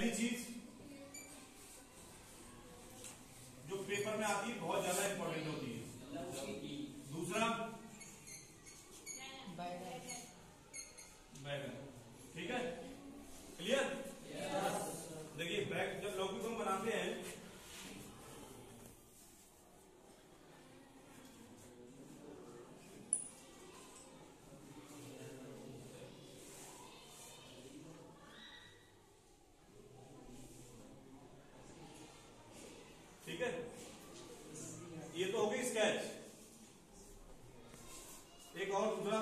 पहली चीज़ जो पेपर में आती है बहुत ज़्यादा इंपॉर्टेंट होती है। दूसरा बैगन ठीक है क्लियर देखिए बैग जब लौकी को हम बनाते हैं ठीक है ये तो हो गई स्केच एक और दूसरा।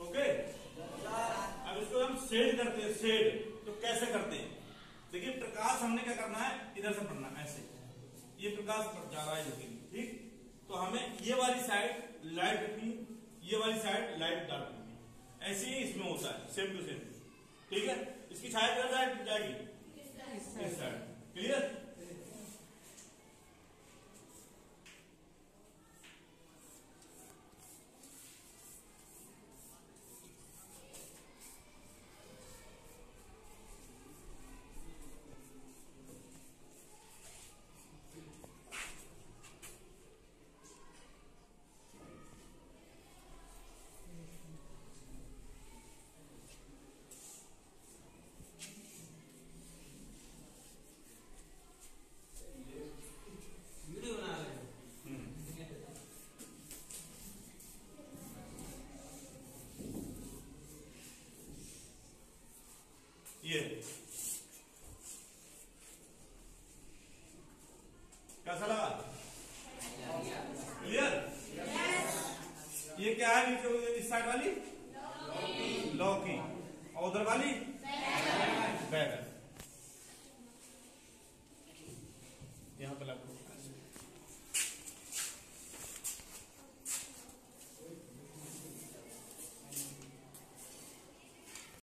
ओके अब इसको हम शेड करते हैं सेड तो कैसे करते हैं? देखिए, प्रकाश हमने क्या करना है? इधर से पढ़ना ऐसे। ये प्रकाश पर जा रहा है लेकिन ठीक? तो हमें ये वाली साइड लाइट रखनी ये वाली साइड लाइट डार्क ऐसे ही इसमें होता है सेम टू सेम ठीक है? इसकी छाया जाएगी? ये कैसा लगा क्लियर ये क्या है नीचे इस साइड वाली लौकी और उधर वाली बैगन